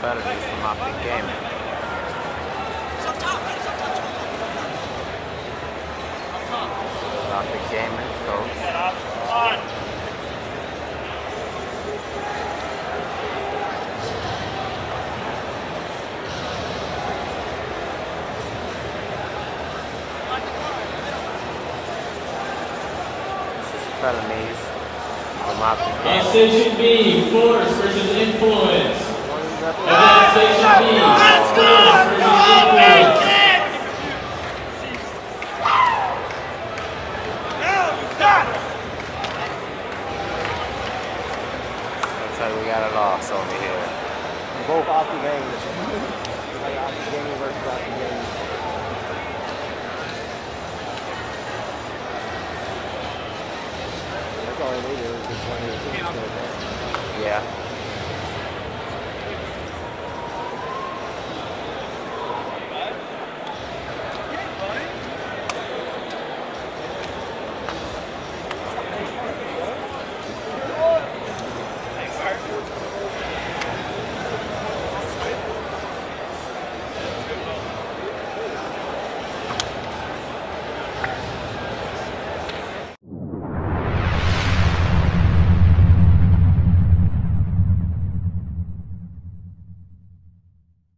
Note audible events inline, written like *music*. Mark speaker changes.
Speaker 1: felonies from Optic Gaming. Optic Gaming, coach. felonies from Gaming.
Speaker 2: station B, force versus. And then station B, force versus influence.
Speaker 1: Like we got a loss over here.
Speaker 3: Both off the game. *laughs* like off the game versus off the game. That's all they needed was just one of the teams to go there.
Speaker 1: Yeah.